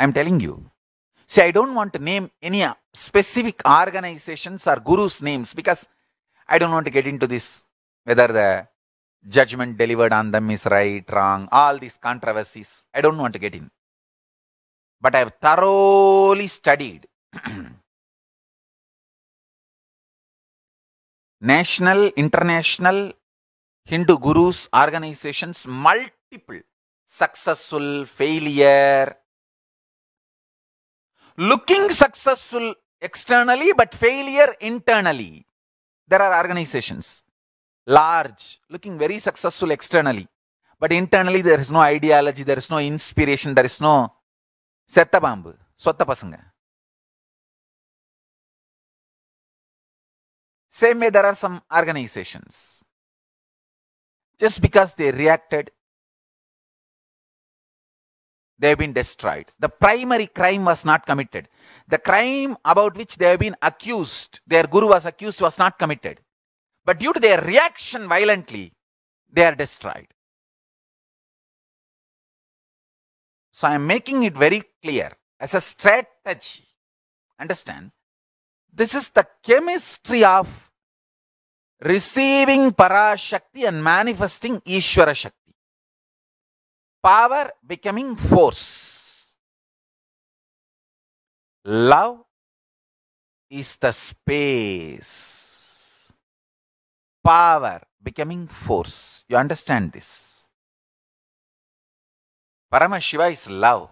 I'm telling you. See, I don't want to name any uh, specific organizations or gurus' names because I don't want to get into this whether the judgment delivered on them is right, wrong, all these controversies. I don't want to get in. But I've thoroughly studied national, international Hindu gurus, organizations, multiple successful, failure, looking successful externally but failure internally. There are organizations, large, looking very successful externally, but internally there is no ideology, there is no inspiration, there is no setabambu, sottapasanga. Same way, there are some organizations. Just because they reacted they have been destroyed. The primary crime was not committed. The crime about which they have been accused, their guru was accused, was not committed. But due to their reaction violently, they are destroyed. So I am making it very clear as a strategy. Understand? This is the chemistry of receiving Parashakti and manifesting Ishvara Shakti. Power becoming force. Love is the space. Power becoming force. You understand this? Paramashiva is love.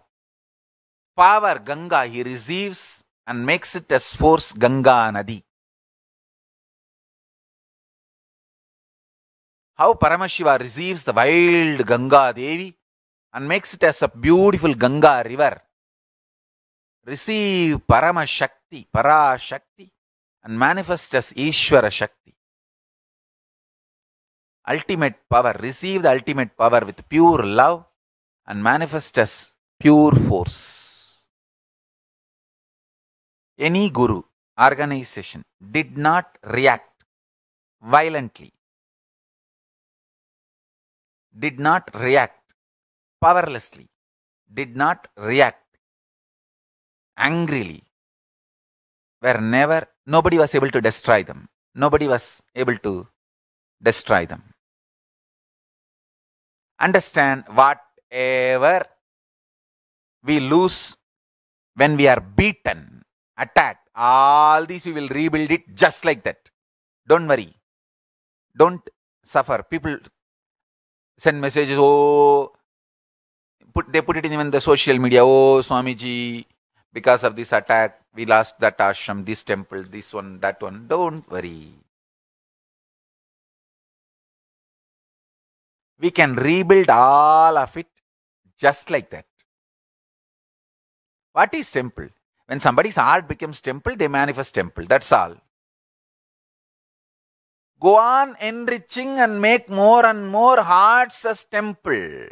Power Ganga he receives and makes it as force Ganga Nadi. How Paramashiva receives the wild Ganga Devi and makes it as a beautiful Ganga river. Receive Parama Shakti, Para Shakti, and manifest as Ishvara Shakti. Ultimate power, receive the ultimate power with pure love and manifest as pure force. Any guru, organization did not react violently, did not react powerlessly, did not react angrily, were never, nobody was able to destroy them. Nobody was able to destroy them. Understand whatever we lose when we are beaten, attacked, all these we will rebuild it just like that. Don't worry. Don't suffer. People send messages, oh, put, they put it in even the social media, oh, Swamiji, because of this attack, we lost that ashram, this temple, this one, that one. Don't worry. We can rebuild all of it just like that. What is temple? When somebody's heart becomes temple, they manifest temple. That's all. Go on enriching and make more and more hearts as temple.